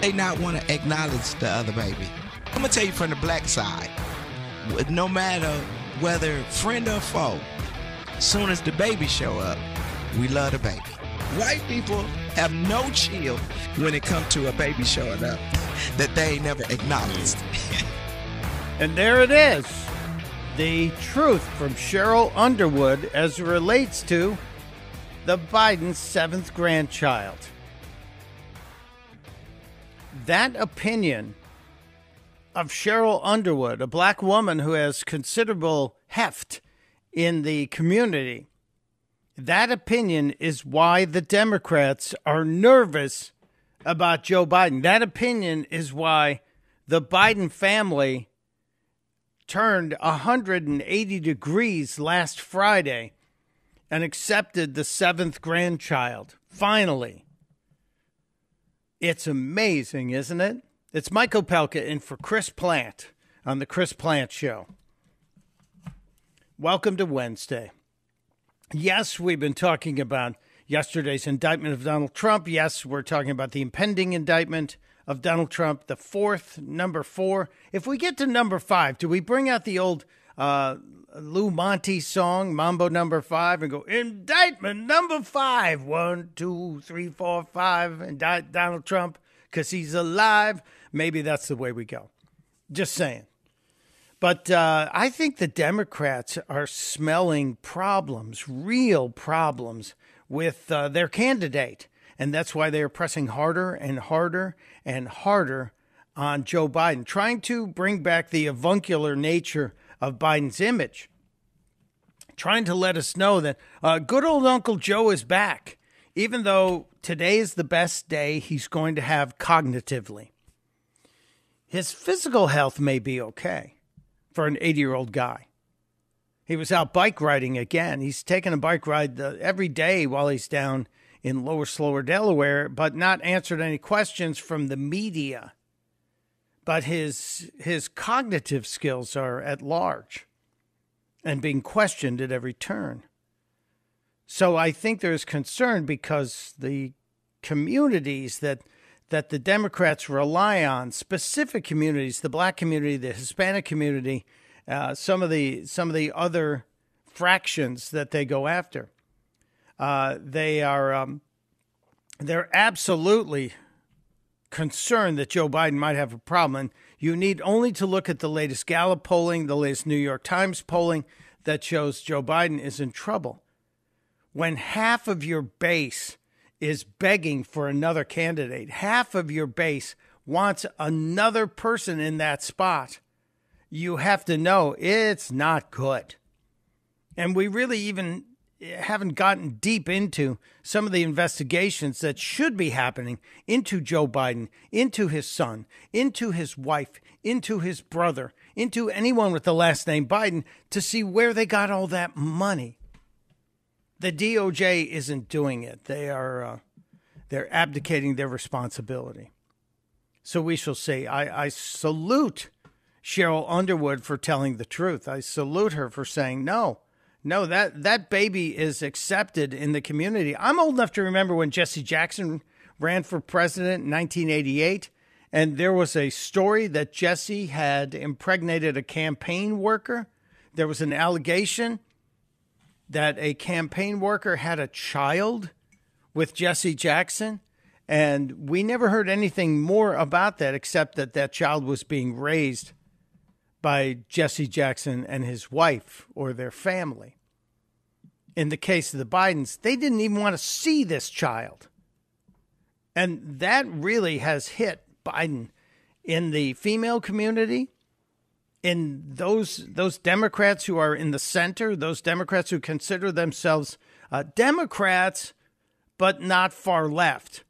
they not want to acknowledge the other baby. I'm gonna tell you from the black side, no matter whether friend or foe, as soon as the baby show up, we love the baby. White people have no chill when it comes to a baby showing up that they never acknowledged. and there it is. The truth from Cheryl Underwood as it relates to the Biden seventh grandchild. That opinion of Cheryl Underwood, a black woman who has considerable heft in the community, that opinion is why the Democrats are nervous about Joe Biden. That opinion is why the Biden family turned 180 degrees last Friday and accepted the seventh grandchild. Finally. It's amazing, isn't it? It's Mike Opelka in for Chris Plante on the Chris Plante Show. Welcome to Wednesday. Yes, we've been talking about yesterday's indictment of Donald Trump. Yes, we're talking about the impending indictment of Donald Trump, the fourth, number four. If we get to number five, do we bring out the old uh, Lou Monte song, Mambo number five, and go, indictment number five? One, two, three, four, five, indict Donald Trump because he's alive. Maybe that's the way we go. Just saying. But uh, I think the Democrats are smelling problems, real problems, with uh, their candidate. And that's why they are pressing harder and harder and harder on Joe Biden, trying to bring back the avuncular nature of Biden's image, trying to let us know that uh, good old Uncle Joe is back, even though today is the best day he's going to have cognitively. His physical health may be okay for an 80 year old guy. He was out bike riding again. He's taking a bike ride every day while he's down in Lower Slower, Delaware, but not answered any questions from the media. But his his cognitive skills are at large and being questioned at every turn. So I think there's concern because the communities that that the Democrats rely on, specific communities, the black community, the Hispanic community, uh, some of the some of the other fractions that they go after. Uh, they are um, they're absolutely concerned that Joe Biden might have a problem. And you need only to look at the latest Gallup polling, the latest New York Times polling that shows Joe Biden is in trouble. When half of your base is begging for another candidate, half of your base wants another person in that spot, you have to know it's not good. And we really even haven't gotten deep into some of the investigations that should be happening into Joe Biden, into his son, into his wife, into his brother, into anyone with the last name Biden to see where they got all that money. The DOJ isn't doing it. They are uh, they're abdicating their responsibility. So we shall see. I, I salute Cheryl Underwood for telling the truth. I salute her for saying no no, that that baby is accepted in the community. I'm old enough to remember when Jesse Jackson ran for president in 1988, and there was a story that Jesse had impregnated a campaign worker. There was an allegation that a campaign worker had a child with Jesse Jackson. And we never heard anything more about that except that that child was being raised by Jesse Jackson and his wife or their family. In the case of the Bidens, they didn't even want to see this child. And that really has hit Biden in the female community, in those those Democrats who are in the center, those Democrats who consider themselves uh, Democrats but not far left.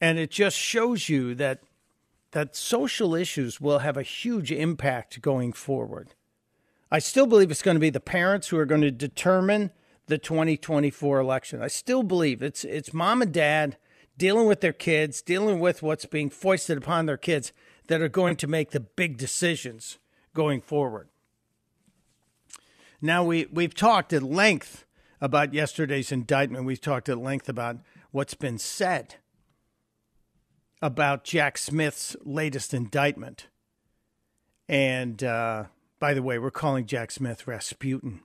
And it just shows you that that social issues will have a huge impact going forward. I still believe it's going to be the parents who are going to determine the 2024 election. I still believe it's it's mom and dad dealing with their kids, dealing with what's being foisted upon their kids that are going to make the big decisions going forward. Now we we've talked at length about yesterday's indictment. We've talked at length about what's been said about Jack Smith's latest indictment. And uh, by the way, we're calling Jack Smith Rasputin.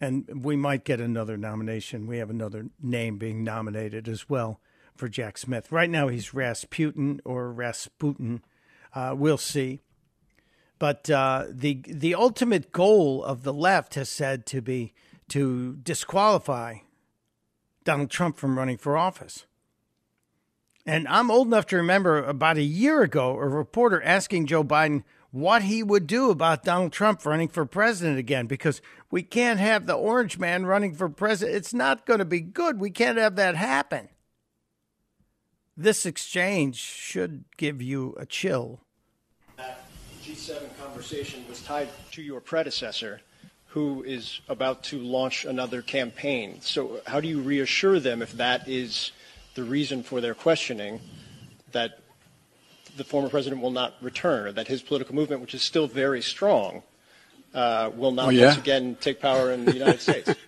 And we might get another nomination. We have another name being nominated as well for Jack Smith. Right now, he's Rasputin or Rasputin. Uh, we'll see. But uh, the the ultimate goal of the left has said to be to disqualify Donald Trump from running for office. And I'm old enough to remember about a year ago a reporter asking Joe Biden what he would do about Donald Trump running for president again because we can't have the orange man running for president. It's not going to be good. We can't have that happen. This exchange should give you a chill. That G7 conversation was tied to your predecessor, who is about to launch another campaign. So, how do you reassure them if that is the reason for their questioning that the former president will not return, or that his political movement, which is still very strong, uh, will not oh, yeah? once again take power in the United States.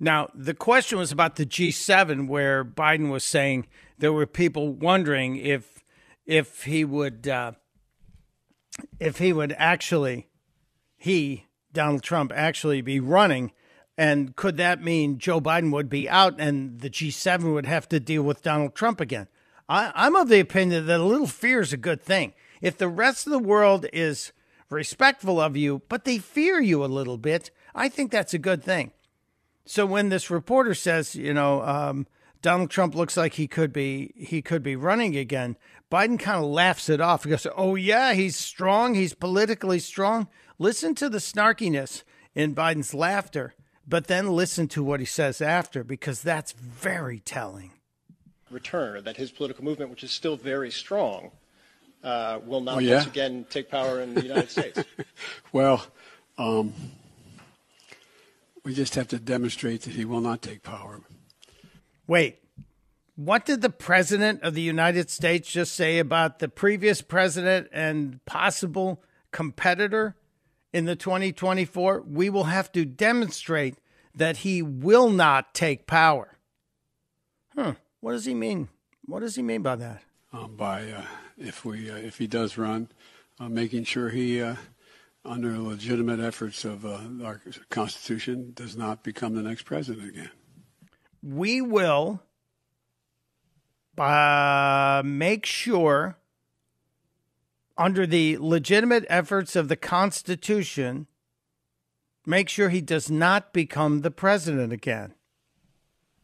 Now, the question was about the G7, where Biden was saying there were people wondering if if he would uh, if he would actually he Donald Trump actually be running and could that mean Joe Biden would be out and the G7 would have to deal with Donald Trump again? I, am of the opinion that a little fear is a good thing. If the rest of the world is respectful of you, but they fear you a little bit, I think that's a good thing. So when this reporter says, you know, um, Donald Trump looks like he could be he could be running again, Biden kind of laughs it off. He goes, "Oh yeah, he's strong. He's politically strong." Listen to the snarkiness in Biden's laughter but then listen to what he says after because that's very telling. Return, that his political movement, which is still very strong, uh, will not oh, yeah? once again take power in the United States. well, um, we just have to demonstrate that he will not take power. Wait, what did the president of the United States just say about the previous president and possible competitor? In the 2024, we will have to demonstrate that he will not take power. Huh. What does he mean? What does he mean by that? Um, by uh, if we uh, if he does run, uh, making sure he, uh, under legitimate efforts of uh, our Constitution, does not become the next president again. We will uh, make sure under the legitimate efforts of the Constitution, make sure he does not become the president again.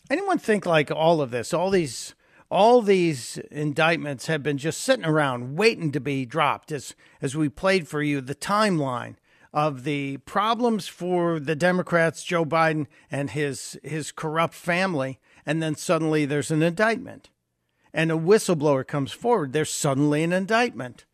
Anyone think like all of this, all these all these indictments have been just sitting around waiting to be dropped as as we played for you the timeline of the problems for the Democrats, Joe Biden and his his corrupt family, and then suddenly there's an indictment. And a whistleblower comes forward, there's suddenly an indictment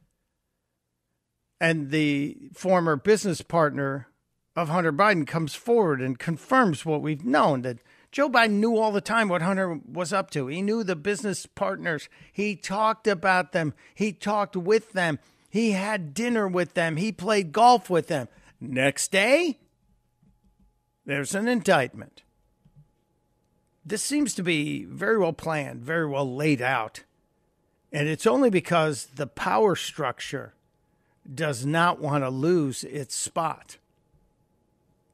and the former business partner of Hunter Biden comes forward and confirms what we've known that Joe Biden knew all the time what Hunter was up to. He knew the business partners. He talked about them. He talked with them. He had dinner with them. He played golf with them. Next day, there's an indictment. This seems to be very well planned, very well laid out. And it's only because the power structure does not want to lose its spot.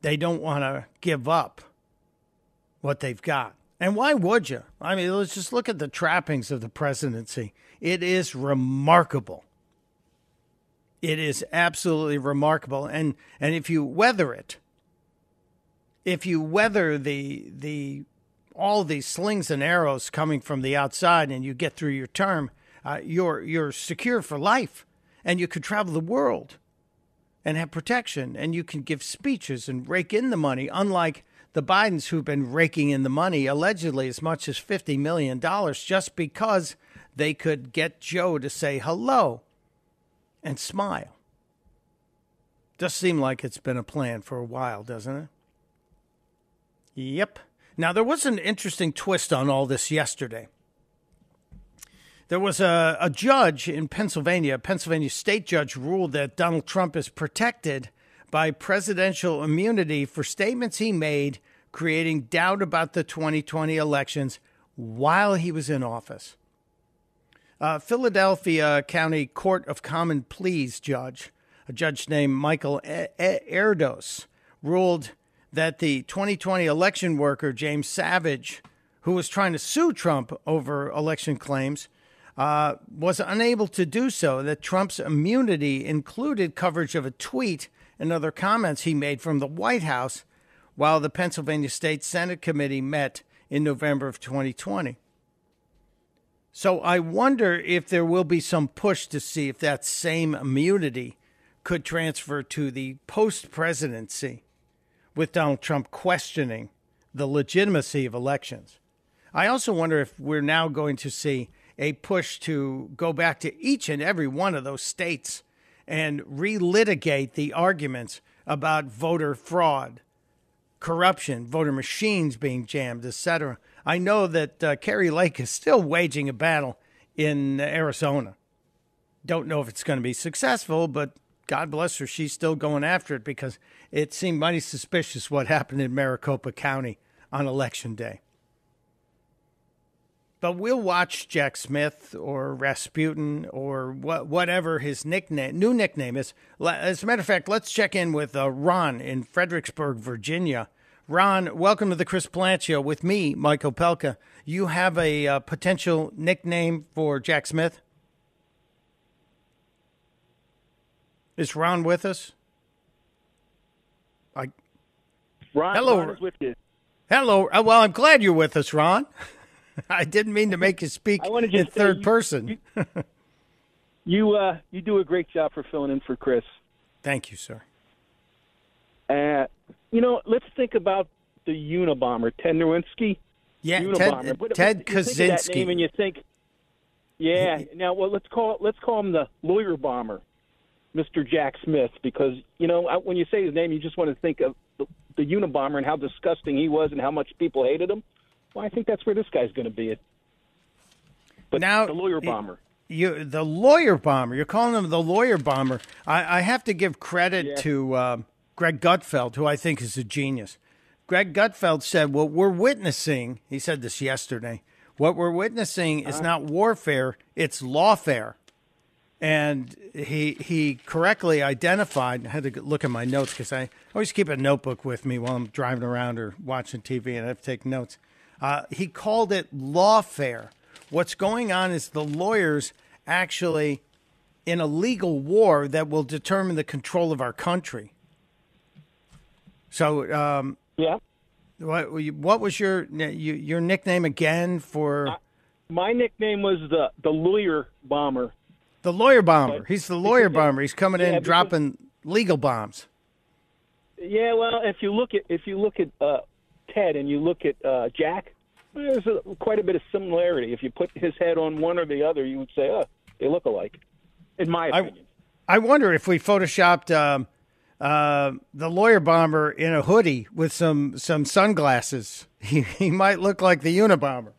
They don't want to give up what they've got. And why would you? I mean, let's just look at the trappings of the presidency. It is remarkable. It is absolutely remarkable. And and if you weather it, if you weather the the all these slings and arrows coming from the outside and you get through your term, uh, you're you're secure for life and you could travel the world and have protection and you can give speeches and rake in the money unlike the Bidens who've been raking in the money allegedly as much as 50 million dollars just because they could get Joe to say hello and smile. Does seem like it's been a plan for a while, doesn't it? Yep. Now there was an interesting twist on all this yesterday. There was a, a judge in Pennsylvania, a Pennsylvania state judge, ruled that Donald Trump is protected by presidential immunity for statements he made creating doubt about the 2020 elections while he was in office. uh, Philadelphia County Court of Common Pleas judge, a judge named Michael Erdos, ruled that the 2020 election worker James Savage, who was trying to sue Trump over election claims, uh, was unable to do so. That Trump's immunity included coverage of a tweet and other comments he made from the White House while the Pennsylvania State Senate Committee met in November of 2020. So I wonder if there will be some push to see if that same immunity could transfer to the post presidency with Donald Trump questioning the legitimacy of elections. I also wonder if we're now going to see a push to go back to each and every one of those states and relitigate the arguments about voter fraud, corruption, voter machines being jammed, etc. I know that uh, Kari Lake is still waging a battle in Arizona. Don't know if it's going to be successful, but God bless her, she's still going after it because it seemed mighty suspicious what happened in Maricopa County on election day. But we'll watch Jack Smith or Rasputin or wh- whatever his nickname, new nickname is. As a matter of fact, let's check in with uh, Ron in Fredericksburg, Virginia. Ron, welcome to the Chris Plante Show with me, Mike Opelka. You have a uh, potential nickname for Jack Smith? Is Ron with us? I. Ron, hello. Ron is with you. Hello. Uh, well, I'm glad you're with us, Ron. I didn't mean to make you speak in third you, person. You, you, uh, you do a great job for filling in for Chris. Thank you, sir. Uh, you know, let's think about the Unabomber, Ted Nowinski. Yeah, Unabomber. Ted, but, Ted Kaczynski. name and you think, yeah. Now, well, let's call let's call him the lawyer bomber. Mr. Jack Smith because you know when you say his name, you just want to think of the, the Unabomber and how disgusting he was and how much people hated him. Well, I think that's where this guy's going to be. It. But now the lawyer bomber. You the lawyer bomber. You're calling him the lawyer bomber. I, I have to give credit yeah. to uh, Greg Gutfeld, who I think is a genius. Greg Gutfeld said, "What we're witnessing," he said this yesterday. What we're witnessing is uh-huh. not warfare; it's lawfare and he he correctly identified. I had to look at my notes because I always keep a notebook with me while I'm driving around or watching TV, and I have to take notes. Uh, he called it lawfare. What's going on is the lawyers actually in a legal war that will determine the control of our country. So, um, yeah. What, what was your your nickname again for? Uh, my nickname was the the lawyer bomber the lawyer bomber. He's the lawyer bomber. He's coming yeah, in because, dropping legal bombs. Yeah, well, if you look at if you look at uh, Ted and you look at uh, Jack, there's a, quite a bit of similarity. If you put his head on one or the other, you would say, "Oh, they look alike." In my opinion. I, I wonder if we photoshopped um, uh, the lawyer bomber in a hoodie with some some sunglasses. He he might look like the Unabomber.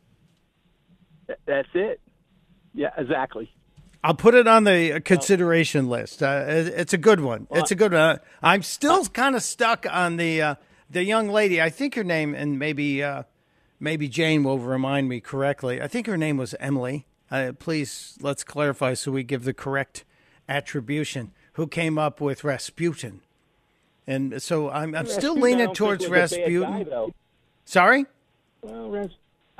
That's it. Yeah, exactly. I'll put it on the consideration list. Uh, it's a good one. It's a good one. I'm still kind of stuck on the uh, the young lady. I think her name, and maybe uh, maybe Jane will remind me correctly. I think her name was Emily. Uh, please let's clarify so we give the correct attribution. Who came up with Rasputin? And so I'm, I'm still leaning towards Rasputin. Guy, Sorry. Well,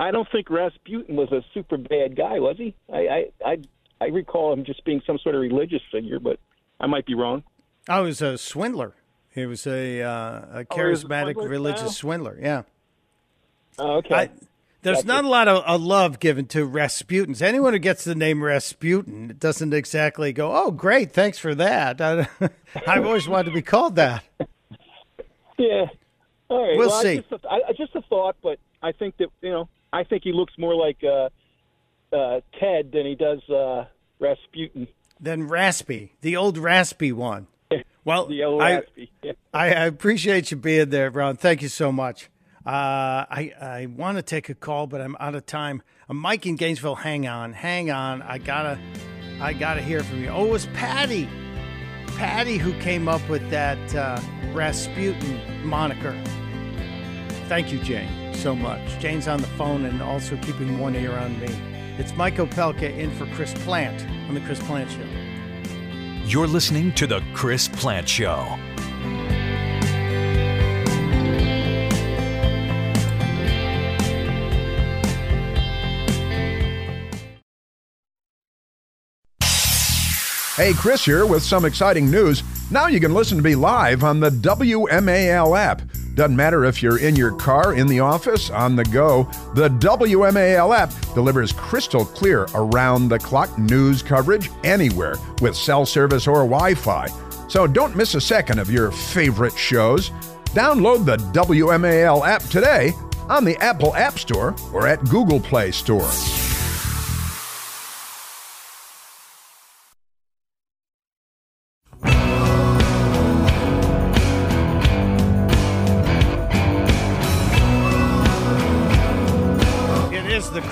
I don't think Rasputin was a super bad guy, was he? I I, I I recall him just being some sort of religious figure, but I might be wrong. I was a swindler. He was a uh, a charismatic oh, a religious swindler. Yeah. Oh, okay. I, there's That's not it. a lot of, of, love given to Rasputins. Anyone who gets the name Rasputin doesn't exactly go, "Oh, great, thanks for that." I, have always wanted to be called that. Yeah. All right. We'll, well see. Just a, I, just a thought, but I think that you know, I think he looks more like uh, uh, Ted than he does uh, Rasputin. Than Raspy, the old Raspy one. Well, the old I, Raspy. I, I appreciate you being there, Ron. Thank you so much. Uh, I I want to take a call, but I'm out of time. Mike in Gainesville, hang on, hang on. I gotta, I gotta hear from you. Oh, it was Patty, Patty who came up with that uh, Rasputin moniker. Thank you, Jane, so much. Jane's on the phone and also keeping one ear on me. It's Mike Opelka in for Chris Plante on The Chris Plante Show. You're listening to The Chris Plante Show. Hey, Chris here with some exciting news. Now you can listen to me live on the WMAL app. Doesn't matter if you're in your car, in the office, on the go, the WMAL app delivers crystal clear around the clock news coverage anywhere with cell service or Wi Fi. So don't miss a second of your favorite shows. Download the WMAL app today on the Apple App Store or at Google Play Store.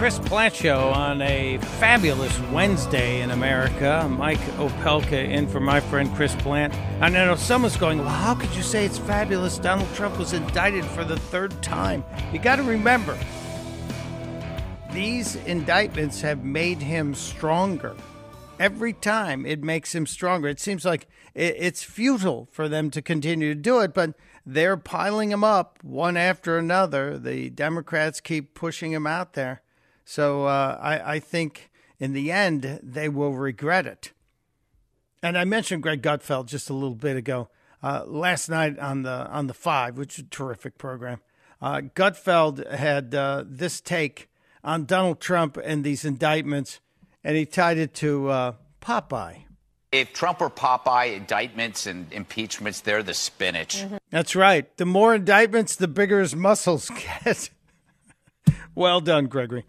Chris Plante Show on a fabulous Wednesday in America. Mike Opelka in for my friend Chris Plante. And I know someone's going, well, how could you say it's fabulous? Donald Trump was indicted for the third time. You got to remember, these indictments have made him stronger. Every time it makes him stronger. It seems like it's futile for them to continue to do it, but they're piling him up one after another. The Democrats keep pushing him out there. So uh, I, I think in the end, they will regret it. And I mentioned Greg Gutfeld just a little bit ago. Uh, last night on the on the five, which is a terrific program, uh, Gutfeld had uh, this take on Donald Trump and these indictments, and he tied it to uh, Popeye. If Trump were Popeye, indictments and impeachments, they're the spinach. That's right. The more indictments, the bigger his muscles get. well done, Gregory.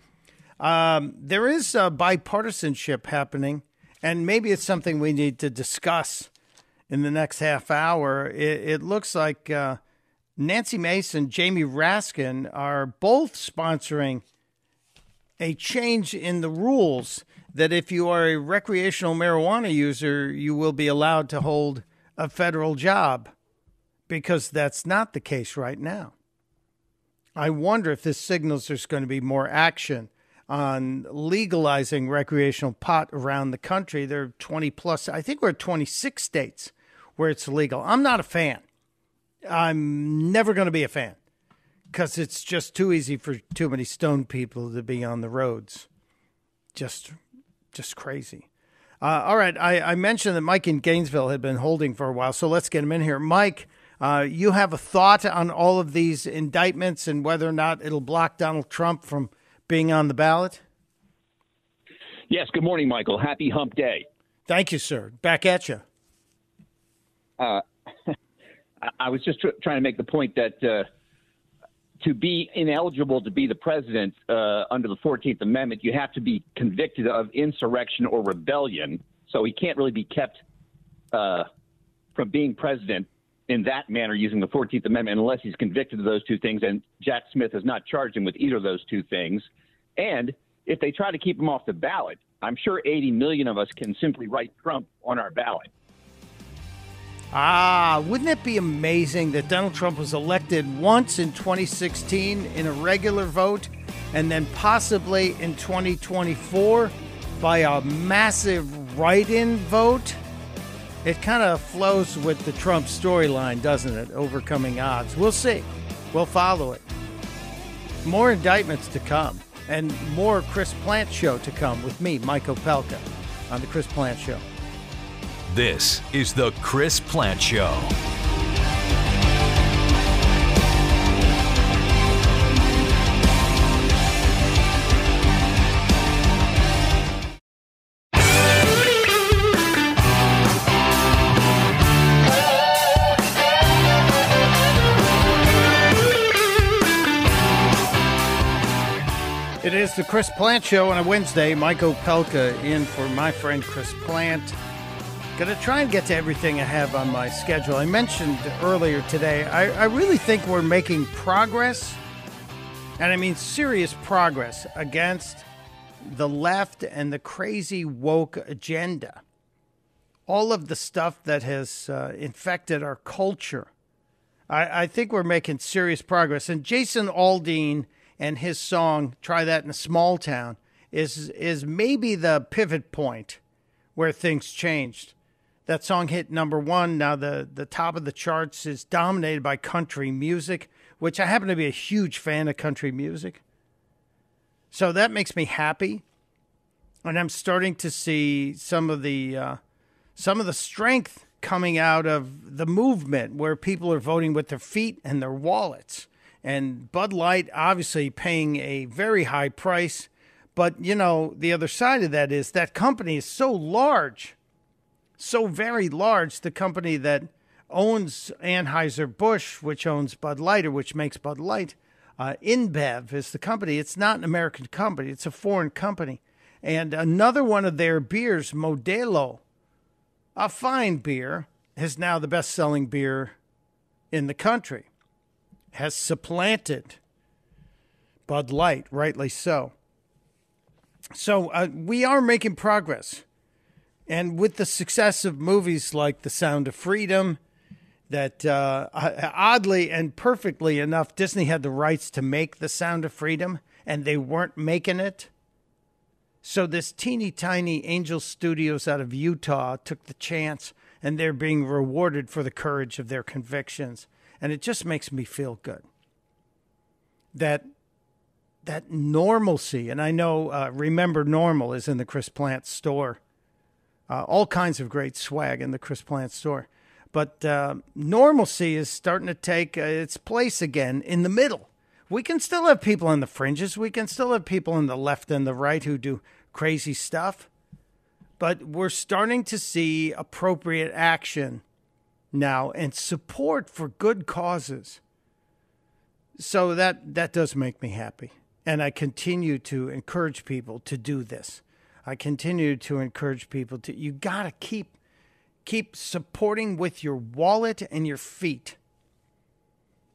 Um, there is bipartisanship happening, and maybe it's something we need to discuss in the next half hour. It, it looks like uh, Nancy Mason, and Jamie Raskin are both sponsoring a change in the rules that if you are a recreational marijuana user, you will be allowed to hold a federal job because that's not the case right now. I wonder if this signals there's going to be more action on legalizing recreational pot around the country. There are 20 plus, I think we're at 26 states where it's legal. I'm not a fan. I'm never going to be a fan because it's just too easy for too many stone people to be on the roads. Just, just crazy. Uh, all right, I, I mentioned that Mike in Gainesville had been holding for a while, so let's get him in here. Mike, uh, you have a thought on all of these indictments and whether or not it'll block Donald Trump from being on the ballot? Yes. Good morning, Michael. Happy Hump Day. Thank you, sir. Back at you. I- I was just tr- trying to make the point that uh, to be ineligible to be the president uh, under the 14th Amendment, you have to be convicted of insurrection or rebellion. So he can't really be kept uh, from being president in that manner using the 14th Amendment unless he's convicted of those two things. And Jack Smith has not charged him with either of those two things. And if they try to keep him off the ballot, I'm sure 80 million of us can simply write Trump on our ballot. Ah, wouldn't it be amazing that Donald Trump was elected once in 2016 in a regular vote and then possibly in 2024 by a massive write in vote? It kind of flows with the Trump storyline, doesn't it? Overcoming odds. We'll see. We'll follow it. More indictments to come and more Chris Plante show to come with me, Mike Opelka, on the Chris Plante Show. This is The Chris Plante Show. It is the Chris Plante Show on a Wednesday. Mike Opelka in for my friend Chris Plante. Gonna try and get to everything I have on my schedule. I mentioned earlier today, I, I really think we're making progress, and I mean serious progress, against the left and the crazy woke agenda. All of the stuff that has uh, infected our culture. I, I think we're making serious progress. And Jason Aldean and his song "Try That in a Small Town" is is maybe the pivot point where things changed. That song hit number one. Now the the top of the charts is dominated by country music, which I happen to be a huge fan of country music. So that makes me happy, and I'm starting to see some of the uh, some of the strength coming out of the movement where people are voting with their feet and their wallets. And Bud Light obviously paying a very high price. But, you know, the other side of that is that company is so large, so very large. The company that owns Anheuser-Busch, which owns Bud Light or which makes Bud Light, uh, InBev is the company. It's not an American company, it's a foreign company. And another one of their beers, Modelo, a fine beer, is now the best selling beer in the country, has supplanted Bud Light, rightly so. So uh, we are making progress. And with the success of movies like The Sound of Freedom, that uh, oddly and perfectly enough, Disney had the rights to make The Sound of Freedom, and they weren't making it. So this teeny tiny Angel Studios out of Utah took the chance and they're being rewarded for the courage of their convictions. And it just makes me feel good. That that normalcy, and I know uh, Remember Normal is in the Chris Plante store. Uh, all kinds of great swag in the Chris Plante store. But uh, normalcy is starting to take uh, its place again in the middle we can still have people on the fringes. We can still have people on the left and the right who do crazy stuff. But we're starting to see appropriate action now and support for good causes. So that that does make me happy. And I continue to encourage people to do this. I continue to encourage people to you got to keep keep supporting with your wallet and your feet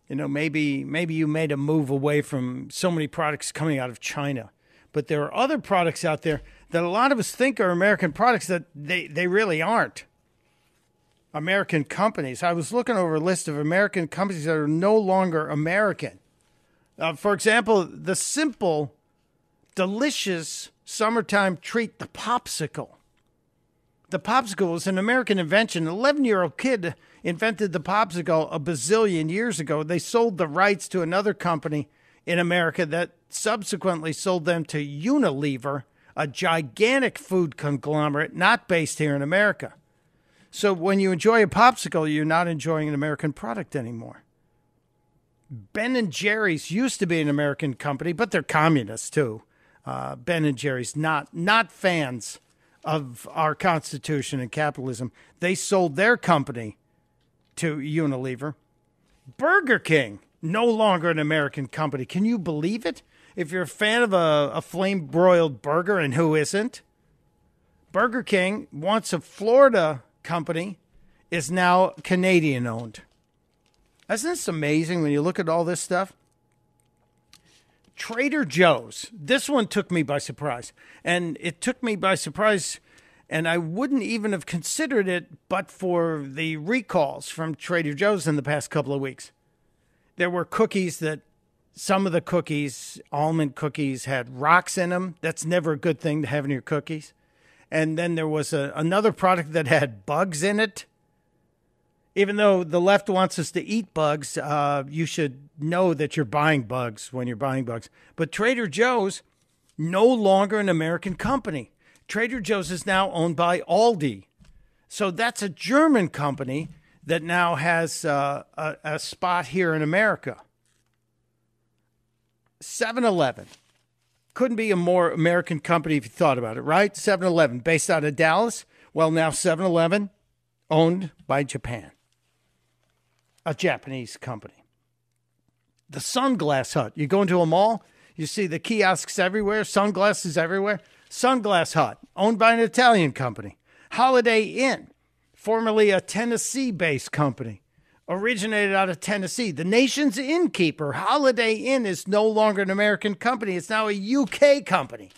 you know maybe maybe you made a move away from so many products coming out of China but there are other products out there that a lot of us think are American products that they, they really aren't American companies I was looking over a list of American companies that are no longer American uh, for example the simple delicious summertime treat the popsicle the popsicle was an American invention. An 11 year old kid invented the popsicle a bazillion years ago. They sold the rights to another company in America that subsequently sold them to Unilever, a gigantic food conglomerate not based here in America. So when you enjoy a popsicle, you're not enjoying an American product anymore. Ben and Jerry's used to be an American company, but they're communists too. Uh, ben and Jerry's not not fans of our Constitution and capitalism. They sold their company to Unilever. Burger King, no longer an American company. Can you believe it? If you're a fan of a, a flame broiled burger, and who isn't? Burger King, once a Florida company, is now Canadian owned. Isn't this amazing when you look at all this stuff? Trader Joe's. This one took me by surprise. And it took me by surprise, and I wouldn't even have considered it but for the recalls from Trader Joe's in the past couple of weeks. There were cookies that some of the cookies, almond cookies, had rocks in them. That's never a good thing to have in your cookies. And then there was a, another product that had bugs in it even though the left wants us to eat bugs, uh, you should know that you're buying bugs when you're buying bugs. But Trader Joe's, no longer an American company. Trader Joe's is now owned by Aldi. So that's a German company that now has uh, a, a spot here in America. 7 Eleven. Couldn't be a more American company if you thought about it, right? 7 Eleven, based out of Dallas. Well, now 7 Eleven, owned by Japan a Japanese company. The Sunglass Hut. You go into a mall, you see the kiosks everywhere, sunglasses everywhere. Sunglass Hut, owned by an Italian company. Holiday Inn, formerly a Tennessee based company, originated out of Tennessee. The nation's innkeeper, Holiday Inn, is no longer an American company, it's now a UK company.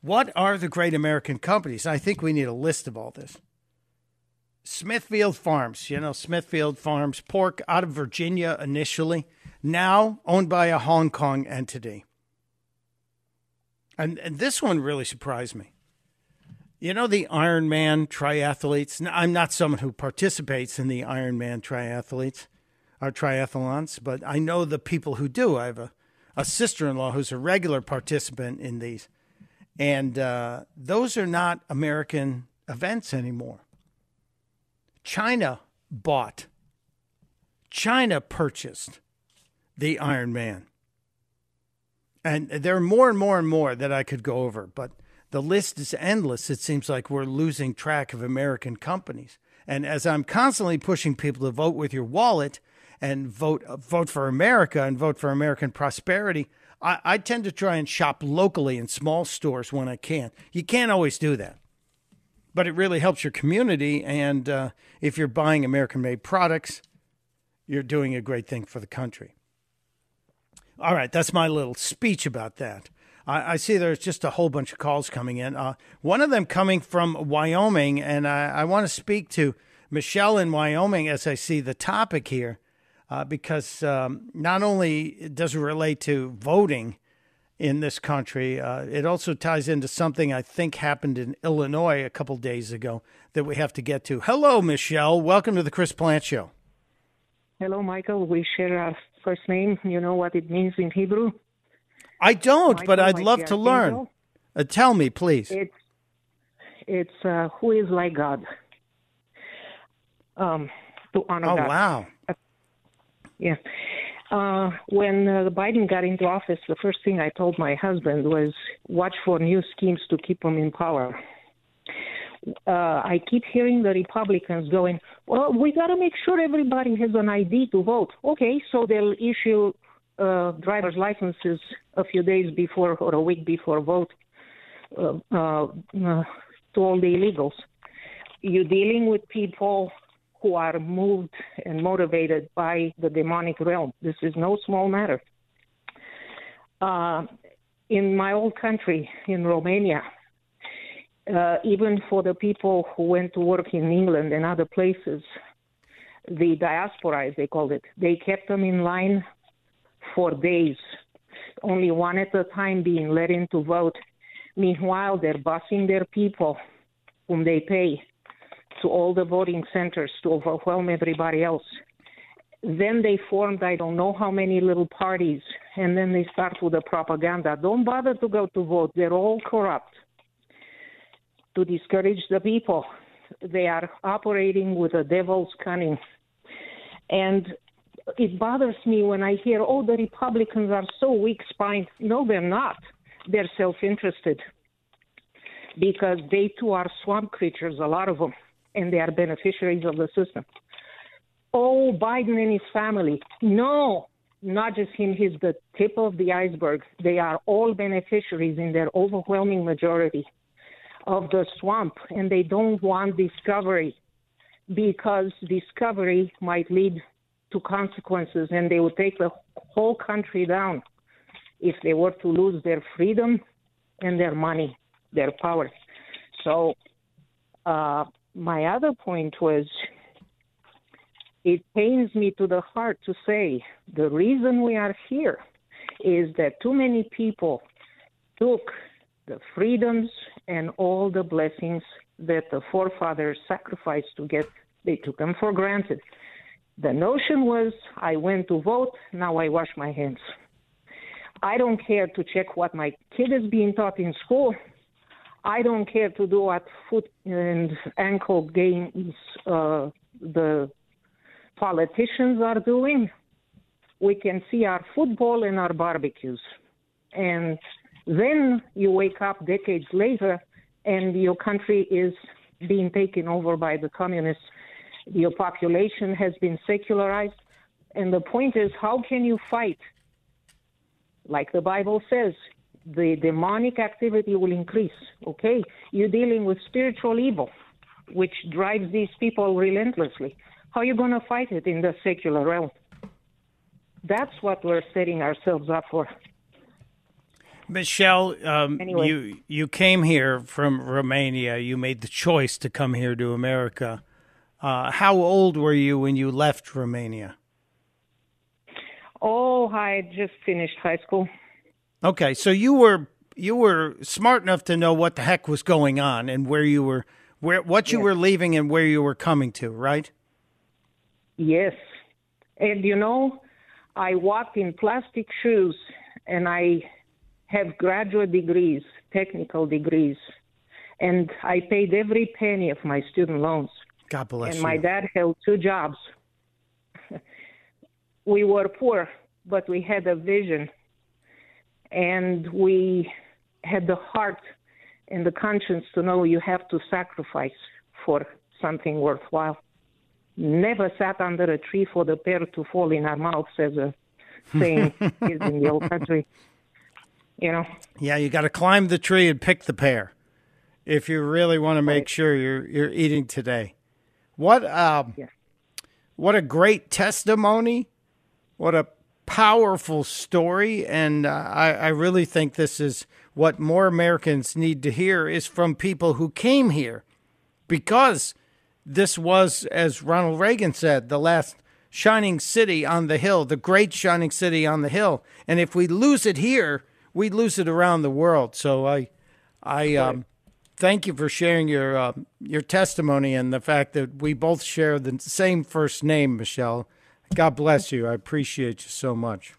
What are the great American companies? I think we need a list of all this. Smithfield Farms, you know, Smithfield Farms, pork out of Virginia initially, now owned by a Hong Kong entity. And, and this one really surprised me. You know the Ironman triathletes. I'm not someone who participates in the Ironman triathletes or triathlons, but I know the people who do. I have a, a sister-in-law who's a regular participant in these, and uh, those are not American events anymore. China bought, China purchased the Ironman, and there are more and more and more that I could go over, but the list is endless. It seems like we're losing track of American companies. And as I'm constantly pushing people to vote with your wallet and vote vote for America and vote for American prosperity, I, I tend to try and shop locally in small stores when I can. You can't always do that, but it really helps your community. And uh, if you're buying American-made products, you're doing a great thing for the country. All right, that's my little speech about that. I, see there's just a whole bunch of calls coming in. Uh, one of them coming from Wyoming, and I, I want to speak to Michelle in Wyoming as I see the topic here, uh, because um, not only does it relate to voting in this country, uh, it also ties into something I think happened in Illinois a couple days ago that we have to get to. Hello, Michelle. Welcome to the Chris Plante Show. Hello, Michael. We share our first name. You know what it means in Hebrew? I don't, but I'd love to learn. Uh, tell me, please. It's it's uh, who is like God. Um, to honor oh God. wow! Uh, yeah. Uh, when uh, Biden got into office, the first thing I told my husband was watch for new schemes to keep him in power. Uh, I keep hearing the Republicans going, well, we got to make sure everybody has an ID to vote. Okay, so they'll issue uh, driver's licenses a few days before or a week before vote uh, uh, to all the illegals. You're dealing with people who are moved and motivated by the demonic realm. This is no small matter. Uh, in my old country, in Romania, uh, even for the people who went to work in England and other places, the diaspora, as they called it, they kept them in line for days, only one at a time being let in to vote. Meanwhile, they're busing their people, whom they pay, to all the voting centers to overwhelm everybody else. Then they formed, I don't know how many little parties, and then they start with the propaganda. Don't bother to go to vote, they're all corrupt. To discourage the people, they are operating with a devil's cunning. And it bothers me when I hear, oh, the Republicans are so weak spined. No, they're not. They're self interested because they too are swamp creatures, a lot of them, and they are beneficiaries of the system. Oh, Biden and his family. No, not just him. He's the tip of the iceberg. They are all beneficiaries in their overwhelming majority of the swamp, and they don't want discovery because discovery might lead to consequences and they would take the whole country down if they were to lose their freedom and their money, their power. So, uh, my other point was it pains me to the heart to say the reason we are here is that too many people took the freedoms and all the blessings that the forefathers sacrificed to get, they took them for granted. The notion was I went to vote, now I wash my hands. I don't care to check what my kid is being taught in school. I don't care to do what foot and ankle games uh, the politicians are doing. We can see our football and our barbecues. And then you wake up decades later and your country is being taken over by the communists your population has been secularized. And the point is, how can you fight? Like the Bible says, the demonic activity will increase. Okay? You're dealing with spiritual evil, which drives these people relentlessly. How are you going to fight it in the secular realm? That's what we're setting ourselves up for. Michelle, um, anyway. you you came here from Romania. You made the choice to come here to America. Uh, how old were you when you left Romania? Oh, I just finished high school. Okay, so you were you were smart enough to know what the heck was going on and where you were where what you Yes. were leaving and where you were coming to, right? Yes. And you know, I walked in plastic shoes and I have graduate degrees, technical degrees, and I paid every penny of my student loans. God bless and you. my dad held two jobs. we were poor, but we had a vision and we had the heart and the conscience to know you have to sacrifice for something worthwhile. Never sat under a tree for the pear to fall in our mouths, as a saying is in the old country. You know, Yeah, you got to climb the tree and pick the pear if you really want to make sure you're you're eating today. What um, Yeah. what a great testimony! What a powerful story, and uh, I I really think this is what more Americans need to hear is from people who came here because this was, as Ronald Reagan said, the last shining city on the hill, the great shining city on the hill. And if we lose it here, we lose it around the world. So I, I um, thank you for sharing your uh, your testimony and the fact that we both share the same first name, Michelle. God bless you. I appreciate you so much.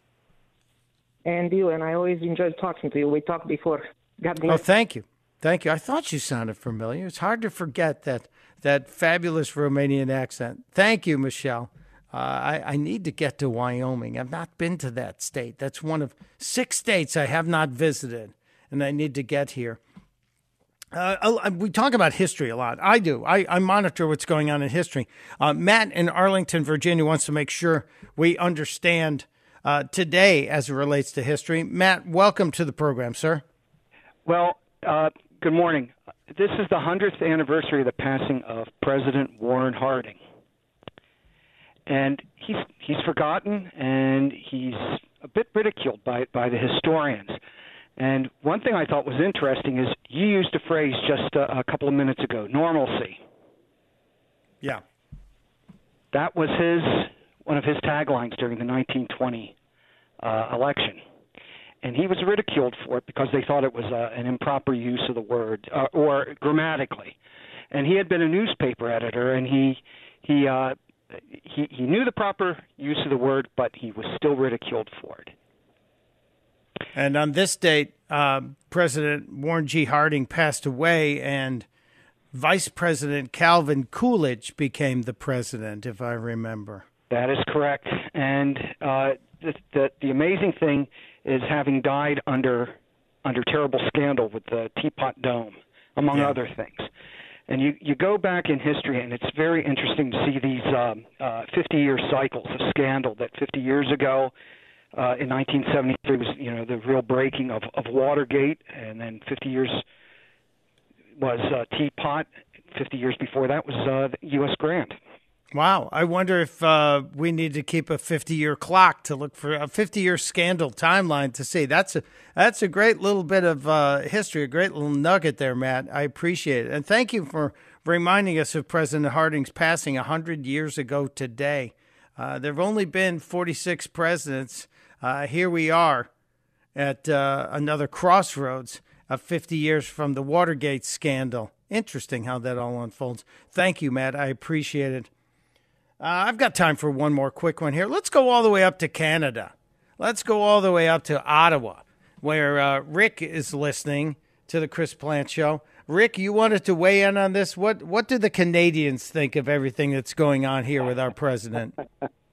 and you and I always enjoyed talking to you. We talked before. God bless. Oh, thank you, thank you. I thought you sounded familiar. It's hard to forget that that fabulous Romanian accent. Thank you, Michelle. Uh, I, I need to get to Wyoming. I've not been to that state. That's one of six states I have not visited, and I need to get here. Uh, we talk about history a lot. I do. I, I monitor what's going on in history. Uh, Matt in Arlington, Virginia, wants to make sure we understand uh, today as it relates to history. Matt, welcome to the program, sir. Well, uh, good morning. This is the 100th anniversary of the passing of President Warren Harding. And he's he's forgotten and he's a bit ridiculed by by the historians. And one thing I thought was interesting is you used a phrase just a, a couple of minutes ago, normalcy. Yeah. That was his one of his taglines during the 1920 uh, election, and he was ridiculed for it because they thought it was uh, an improper use of the word uh, or grammatically. And he had been a newspaper editor, and he he uh, he he knew the proper use of the word, but he was still ridiculed for it. And on this date, um, President Warren G. Harding passed away, and Vice President Calvin Coolidge became the president, if I remember. That is correct. And uh, the, the the amazing thing is having died under under terrible scandal with the Teapot Dome, among Yeah. other things. And you you go back in history, and it's very interesting to see these um, uh, 50 year cycles of scandal. That 50 years ago, uh, in 1973, was you know the real breaking of of Watergate, and then 50 years was uh, Teapot. 50 years before that was uh, the U.S. Grant. Wow. I wonder if uh, we need to keep a 50 year clock to look for a 50 year scandal timeline to see. That's a, that's a great little bit of uh, history, a great little nugget there, Matt. I appreciate it. And thank you for reminding us of President Harding's passing 100 years ago today. Uh, there have only been 46 presidents. Uh, here we are at uh, another crossroads of 50 years from the Watergate scandal. Interesting how that all unfolds. Thank you, Matt. I appreciate it. Uh, I've got time for one more quick one here. Let's go all the way up to Canada. Let's go all the way up to Ottawa, where uh, Rick is listening to the Chris Plante Show. Rick, you wanted to weigh in on this. What what do the Canadians think of everything that's going on here with our president?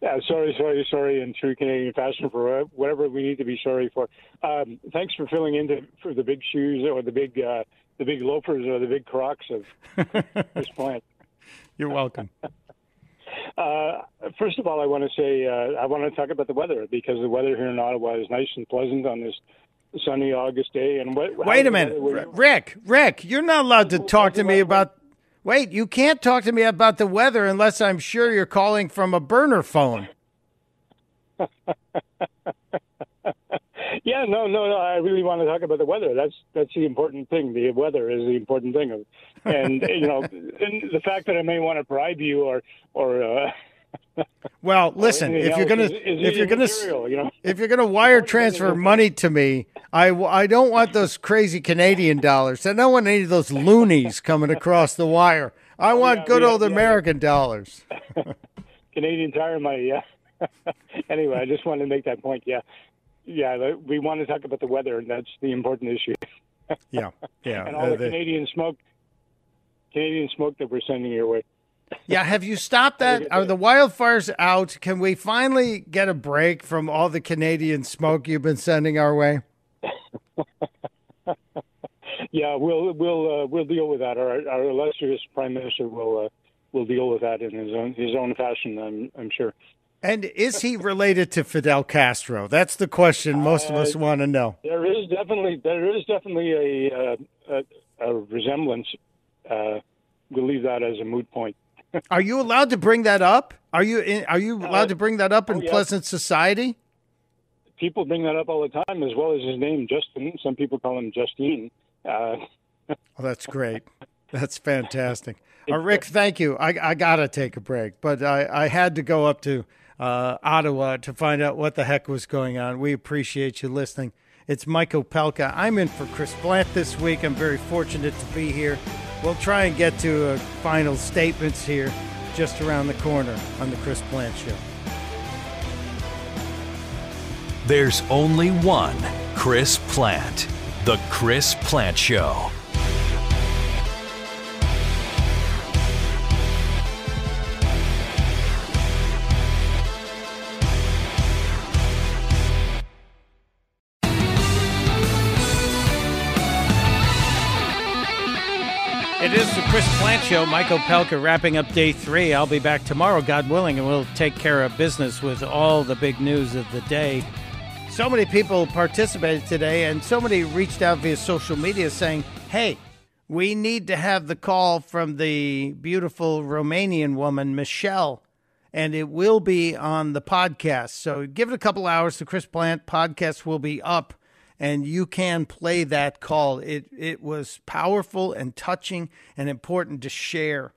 Yeah, sorry, sorry, sorry, in true Canadian fashion for whatever we need to be sorry for. Um, thanks for filling in to, for the big shoes or the big uh, the big loafers or the big Crocs of this plant. You're welcome. Uh, first of all, I want to say uh, I want to talk about the weather because the weather here in Ottawa is nice and pleasant on this sunny August day. And what, Wait a minute, R- Rick. Rick, you're not allowed to talk to me about. Wait, you can't talk to me about the weather unless I'm sure you're calling from a burner phone. Yeah, no, no, no. I really want to talk about the weather. That's that's the important thing. The weather is the important thing, and you know, and the fact that I may want to bribe you or or uh, Well, listen, if you're gonna if you're gonna immaterial, you know? if you're gonna wire transfer money to me, I, I don't want those crazy Canadian dollars. I don't want any of those loonies coming across the wire. I want Oh, yeah, good yeah, old yeah. American dollars. Canadian Tire money, yeah. anyway, I just wanted to make that point. Yeah, yeah. We want to talk about the weather, and that's the important issue. Yeah, yeah. and all uh, the the- Canadian smoke, Canadian smoke that we're sending your way. Yeah, have you stopped that? Are the wildfires out? Can we finally get a break from all the Canadian smoke you've been sending our way? Yeah, we'll we'll uh, we'll deal with that. Our our illustrious prime minister will uh, will deal with that in his own his own fashion. I'm I'm sure. And is he related to Fidel Castro? That's the question most of us Uh, want to know. There is definitely there is definitely a uh, a, a resemblance. Uh, we'll leave that as a moot point. Are you allowed to bring that up? Are you in, are you allowed to bring that up in oh, yeah. Pleasant Society? People bring that up all the time, as well as his name, Justin. Some people call him Justine. Uh, Oh, that's great. That's fantastic. Uh, Rick, thank you. I, I got to take a break, but I, I had to go up to uh, Ottawa to find out what the heck was going on. We appreciate you listening. It's Mike Opelka. I'm in for Chris Plante this week. I'm very fortunate to be here. We'll try and get to uh, final statements here just around the corner on the Chris Plante Show. There's only one Chris Plante. The Chris Plante Show. It is the Chris Plante Show. Mike Opelka wrapping up day three. I'll be back tomorrow, God willing, and we'll take care of business with all the big news of the day. So many people participated today, and so many reached out via social media saying, hey, we need to have the call from the beautiful Romanian woman, Michelle, and it will be on the podcast. So give it a couple hours. The Chris Plante podcast will be up and you can play that call. It it was powerful and touching and important to share.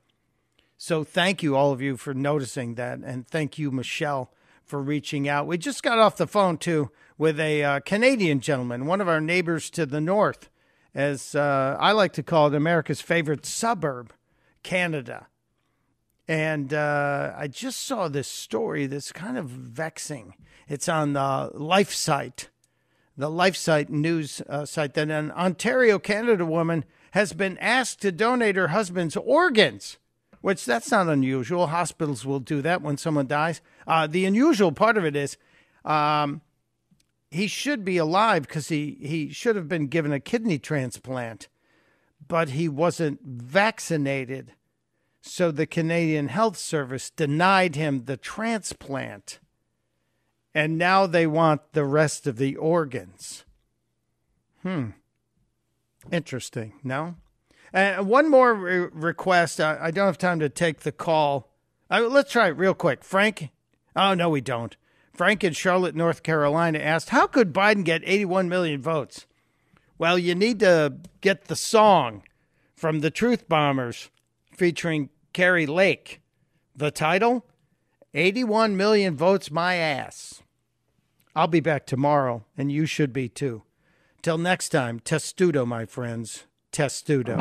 So thank you all of you for noticing that, and thank you Michelle for reaching out. We just got off the phone too with a uh, Canadian gentleman, one of our neighbors to the north, as uh, I like to call it, America's favorite suburb, Canada. And uh, I just saw this story that's kind of vexing. It's on the Life site the LifeSite news uh, site that an Ontario, Canada woman has been asked to donate her husband's organs, which that's not unusual. Hospitals will do that when someone dies. Uh, the unusual part of it is um, he should be alive because he, he should have been given a kidney transplant, but he wasn't vaccinated. So the Canadian Health Service denied him the transplant and now they want the rest of the organs. Hmm. Interesting. No. And one more re- request. I, I don't have time to take the call. Uh, let's try it real quick. Frank. Oh no, we don't. Frank in Charlotte, North Carolina asked, "How could Biden get 81 million votes?" Well, you need to get the song from the Truth Bombers featuring Kari Lake. The title 81 million votes my ass. I'll be back tomorrow, and you should be too. Till next time, testudo, my friends. Testudo.